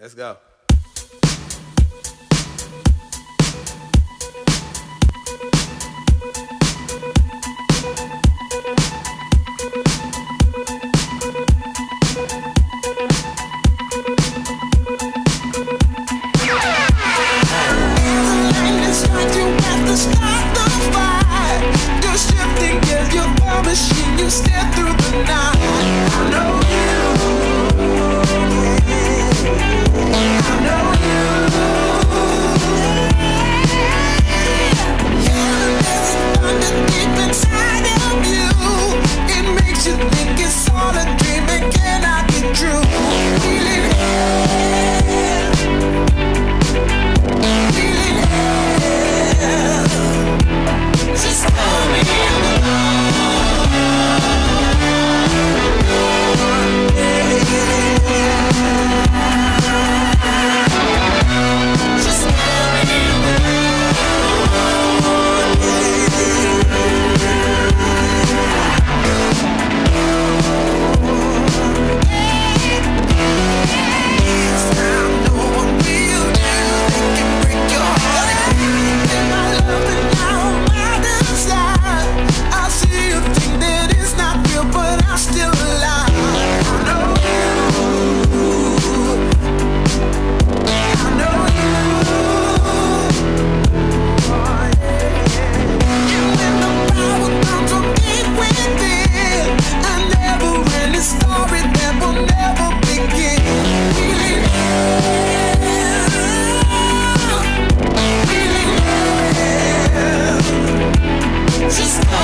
Let's go. She's